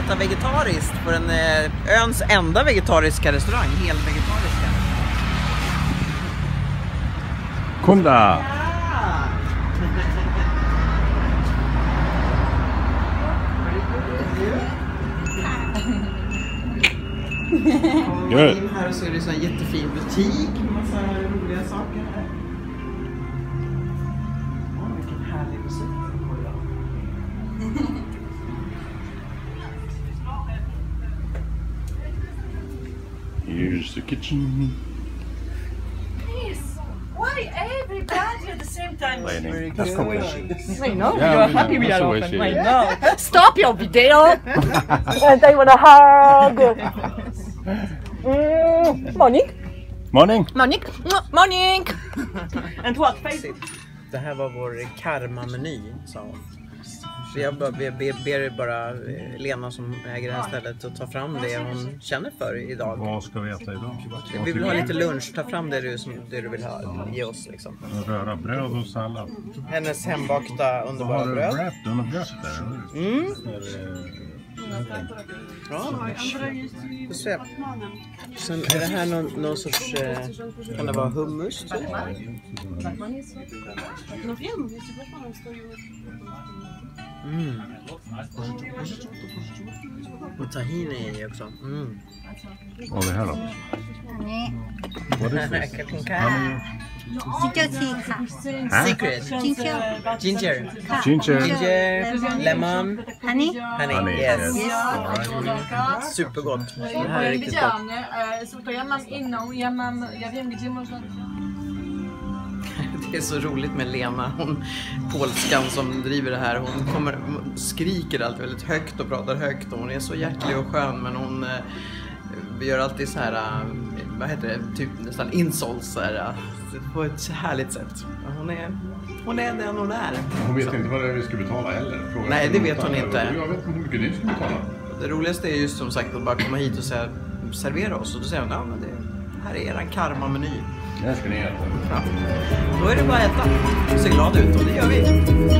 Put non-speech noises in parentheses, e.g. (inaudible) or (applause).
äta vegetariskt på den eh, öns enda vegetariska restaurang, helvegetariska. Kunda! Kommer Good. in här och så är det en jättefin butik med massa roliga saker här. Åh, vilken härlig musik Here's the kitchen. Please, why everybody at the same time? Lady. That's the way she I know, Yeah, you're happy know. we That's are open. she I know. (laughs) Stop your video! (laughs) and I want a hug! (laughs) Mm, morning, Morning! morning, Mwah, morning! and what face? Det här var vår karma-meny, sa hon. Så jag bara, ber, ber, ber bara eh, Lena som äger det här stället att ta fram det hon känner för idag. Vad ska vi äta idag? Vi vill ha lite lunch, ta fram det du, som, det du vill ha, ge oss liksom. Röra bröd och sallad. Hennes hembakta underbara Har du bröd. Du har något wrap där? Mm. Får se. Sen är det här någon, någon sorts, eh, kan det vara hummus? Typ? Mm. Och tahini i också. Mm. Vad är det här då? What is this? Katinka. Secret. Ginger. Ginger. Ginger. Ginger, lemon, Honey? honey. Honey, Yes. yes. Supergott. Det här är riktigt gott. Det är så roligt med Lena, hon polskan som driver det här. Hon kommer, skriker alltid väldigt högt och pratar högt och hon är så hjärtlig och skön men hon eh, gör alltid så här, eh, vad heter det, typ nästan så här, eh, på ett härligt sätt. Hon är, hon är den hon är. Hon vet inte vad det är vi ska betala heller. Fråga Nej, det vet hon inte. Jag vet inte hur mycket ni ska betala. Det roligaste är just som sagt att bara komma hit och säga, servera oss och då säger hon, ja men det här är eran karma-meny. Här ska ni äta. Ja. Då är det bara att äta. Se glad ut och det gör vi.